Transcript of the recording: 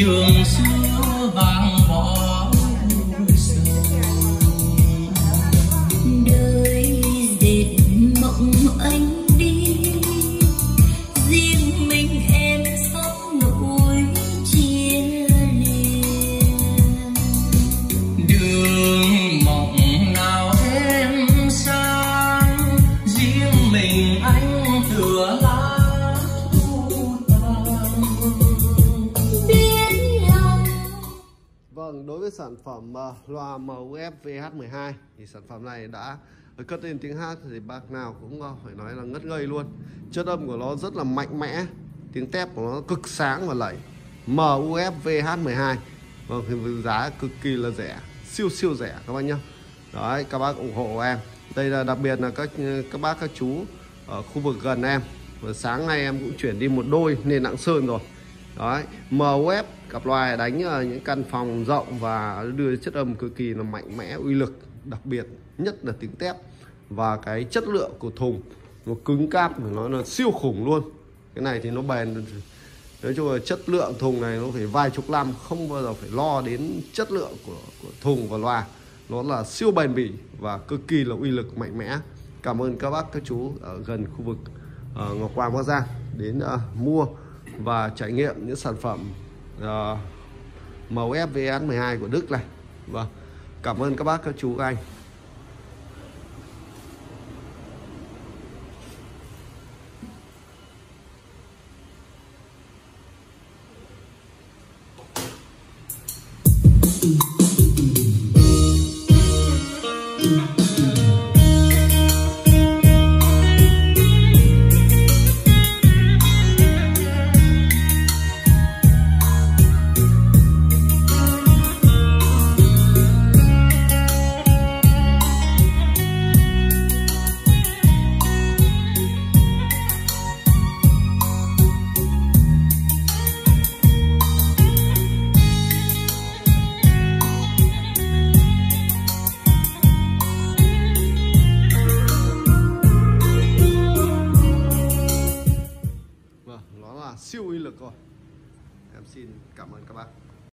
trường xưa Vâng, đối với sản phẩm uh, loa MUF VH12 thì sản phẩm này đã ờ, cất lên tiếng hát thì bác nào cũng uh, phải nói là ngất ngây luôn. Chất âm của nó rất là mạnh mẽ, tiếng tép của nó cực sáng và lẩy. MUF VH12. Vâng, thì giá cực kỳ là rẻ, siêu siêu rẻ các bác nhá. Đấy, các bác ủng hộ em. Đây là đặc biệt là các các bác các chú ở khu vực gần em. Và sáng nay em cũng chuyển đi một đôi lên Lạng Sơn rồi. Đấy, MUF cặp loa đánh ở những căn phòng rộng và đưa chất âm cực kỳ là mạnh mẽ uy lực đặc biệt nhất là tiếng tép và cái chất lượng của thùng. Nó cứng cáp của nó là siêu khủng luôn. Cái này thì nó bền nói chung là chất lượng thùng này nó phải vài chục năm không bao giờ phải lo đến chất lượng của, của thùng và loa. Nó là siêu bền bỉ và cực kỳ là uy lực mạnh mẽ. Cảm ơn các bác các chú ở gần khu vực uh, Ngọc Quang Bắc Giang đến uh, mua và trải nghiệm những sản phẩm uh, màu FVN 12 của Đức này. Vâng cảm ơn các bác các chú các anh. vâng nó là siêu uy lực rồi. Em xin cảm ơn các bác.